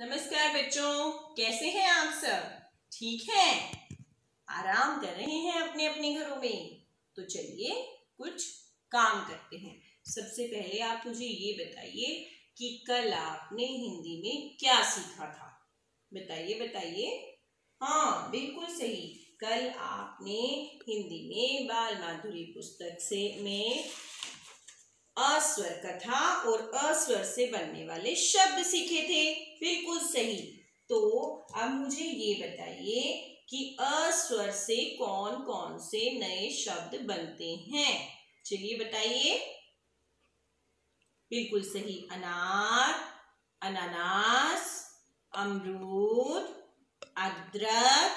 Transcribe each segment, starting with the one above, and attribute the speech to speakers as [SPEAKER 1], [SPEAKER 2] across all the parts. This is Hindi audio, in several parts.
[SPEAKER 1] नमस्कार बच्चों, कैसे हैं आप सब? ठीक हैं? आराम कर रहे हैं अपने अपने घरों में? तो चलिए कुछ काम करते हैं। सबसे पहले आप मुझे ये बताइए कि कल आपने हिंदी में क्या सीखा था। बताइए बताइए। हाँ बिल्कुल सही। कल आपने हिंदी में बाल माधुरी पुस्तक से में अस्वर कथा और अस्वर से बनने वाले शब्द सीखे थे। बिल्कुल सही। तो अब मुझे ये बताइए कि अस्वर से कौन कौन से नए शब्द बनते हैं? चलिए बताइए। बिल्कुल सही। अनार, अनानास, अमरूद, अदरक,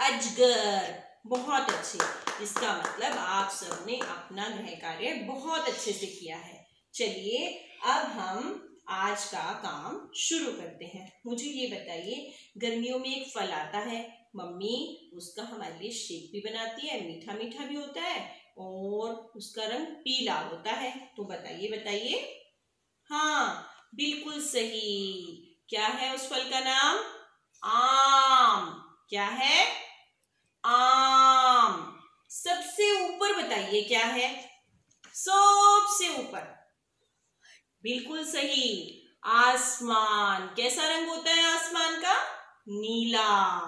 [SPEAKER 1] अजगर। बहुत अच्छे। इसका मतलब आप सबने अपना गृह कार्य बहुत अच्छे से किया है। चलिए, अब हम आज का काम शुरू करते हैं। मुझे ये बताइए, गर्मियों में एक फल आता है। मम्मी उसका हमारे लिए शेक भी बनाती है, मीठा मीठा भी होता है और उसका रंग पीला होता है। तो बताइए बताइए। हाँ बिल्कुल सही। क्या है उस फल का नाम? आम। क्या है? आम। सबसे ऊपर बताइए क्या है? सबसे ऊपर। बिल्कुल सही। आसमान। कैसा रंग होता है आसमान का? नीला।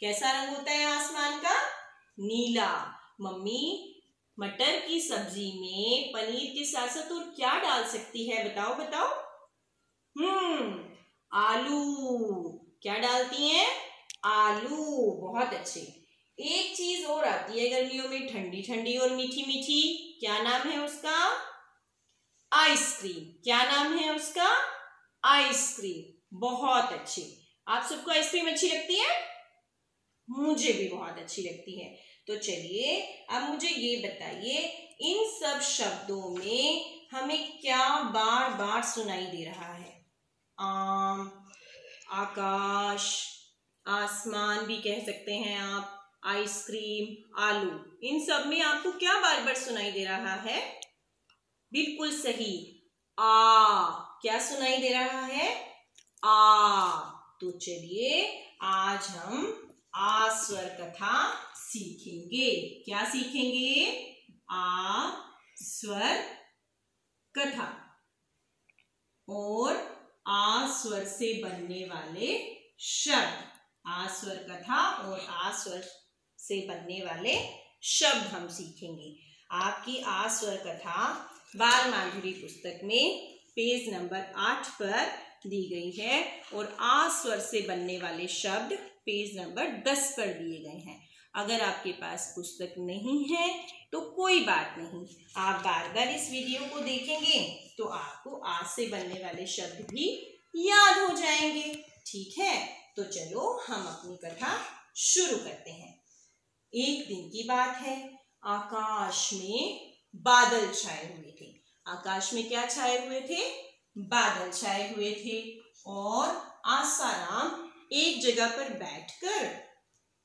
[SPEAKER 1] कैसा रंग होता है आसमान का? नीला। मम्मी, मटर की सब्ज़ी में पनीर के साथ साथ और क्या डाल सकती है? बताओ बताओ। हम्म आलू। क्या डालती हैं? आलू। बहुत अच्छे। एक चीज़ और आती है गर्मियों में ठंडी ठंडी और मीठी मीठी क्या नाम है उसका? आइसक्रीम। क्या नाम है उसका? आइसक्रीम। बहुत अच्छी। आप सबको आइसक्रीम अच्छी लगती है? मुझे भी बहुत अच्छी लगती है। तो चलिए, अब मुझे ये बताइए, इन सब शब्दों में हमें क्या बार बार सुनाई दे रहा है? आम, आकाश, आसमान भी कह सकते हैं आप। आइसक्रीम आलू, इन सब में आपको क्या बार बार सुनाई दे रहा है? बिल्कुल सही। आ, क्या सुनाई दे रहा है? आ तो चलिए, आज हम आ स्वर कथा सीखेंगे। क्या सीखेंगे? आ स्वर कथा। और आ स्वर से बनने वाले शब्द। आ स्वर कथा और आ स्वर से बनने वाले शब्द हम सीखेंगे। आपकी आस्वर कथा बाल माधुरी पुस्तक में पेज नंबर आठ पर दी गई है और आस्वर से बनने वाले शब्द पेज नंबर दस पर दिए गए हैं। अगर आपके पास पुस्तक नहीं है तो कोई बात नहीं। आप बार बार इस वीडियो को देखेंगे तो आपको आज से बनने वाले शब्द भी याद हो जाएँगे। ठीक है? तो चलो हम अपनी कथा शुरू करते हैं। एक दिन की बात है। आकाश में बादल छाए हुए थे। आकाश में क्या छाए हुए थे? बादल छाए हुए थे और आसाराम एक जगह पर बैठकर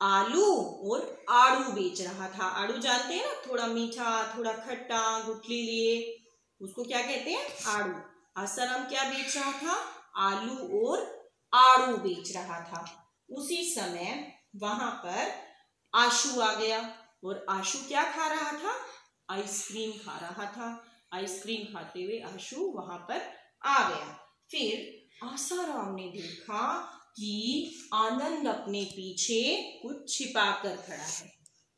[SPEAKER 1] आलू और आड़ू बेच रहा था। आड़ू जानते हैं ना? थोड़ा मीठा, थोड़ा खट्टा, गुठली लिए। उसको क्या कहते हैं? आड़ू। आसाराम क्या बेच रहा था? आलू और आड़ू बेच रहा था। उसी समय वहाँ पर आशु आ गया और आशु क्या खा रहा था? आइसक्रीम खा रहा था। आइसक्रीम खाते हुए आशु वहाँ पर आ गया। फिर आसाराम ने देखा कि आनंद अपने पीछे कुछ छिपा कर खड़ा है।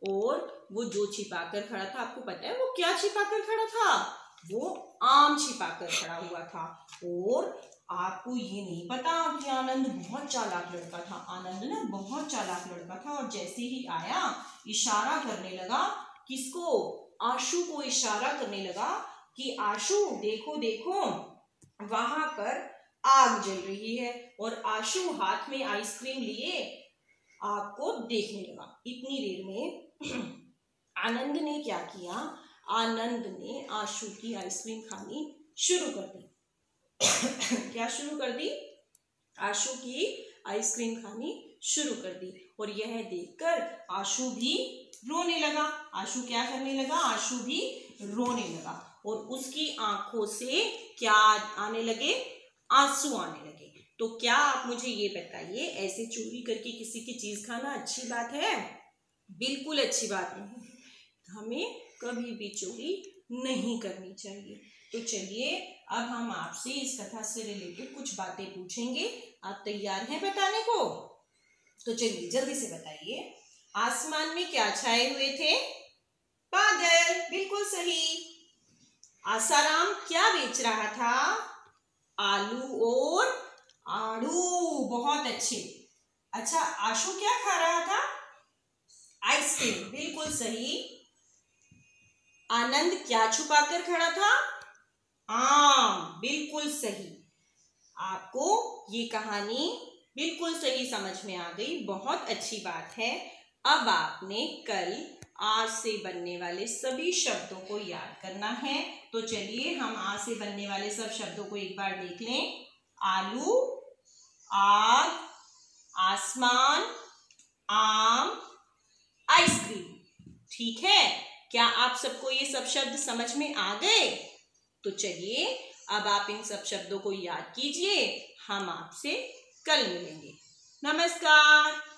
[SPEAKER 1] और वो जो छिपा कर खड़ा था, आपको पता है वो क्या छिपा कर खड़ा था? वो आम छिपा कर खड़ा हुआ था। और आपको ये नहीं पता कि आनंद बहुत चालाक लड़का था। आनंद ना बहुत चालाक लड़का था और जैसे ही आया, इशारा करने लगा, किसको? आशु को इशारा करने लगा कि, आशु, देखो देखो, वहाँ पर आग जल रही है। और आशु हाथ में आइसक्रीम लिए आग को देखने लगा। इतनी देर में आनंद ने क्या किया? आनंद ने आशु की आइसक्रीम खानी शुरू कर दी। क्या शुरू कर दी? आशु की आइसक्रीम खानी शुरू कर दी। और यह देखकर आशु भी रोने लगा। आशु क्या करने लगा? आशु भी रोने लगा। और उसकी आँखों से क्या आने लगे? आँसू आने लगे। तो क्या आप मुझे ये बताइए, ऐसे चोरी करके किसी की चीज़ खाना अच्छी बात है? बिल्कुल अच्छी बात नहीं। हमें कभी भी चोरी नहीं करनी चाहिए। तो चलिए, अब हम आपसे इस कथा से रिलेटेड कुछ बातें पूछेंगे। आप तैयार हैं बताने को? तो चलिए, जल्दी से बताइए। आसमान में क्या छाए हुए थे? बादल, बिल्कुल सही। आसाराम क्या बेच रहा था? आलू और आड़ू, बहुत अच्छे। अच्छा आशु क्या खा रहा था? आइसक्रीम, बिल्कुल सही। आनंद क्या छुपाकर खड़ा था? आम बिल्कुल सही। आपको ये कहानी बिल्कुल सही समझ में आ गई। बहुत अच्छी बात है। अब आपने कल आज से बनने वाले सभी शब्दों को याद करना है। तो चलिए हम आज से बनने वाले सब शब्दों को एक बार देख लें। आलू, आग, आसमान, आम, आइसक्रीम। ठीक है? क्या आप सबको ये सब शब्द समझ में आ गए? तो चलिए, अब आप इन सब शब्दों को याद कीजिए, हम आपसे कल मिलेंगे। नमस्कार।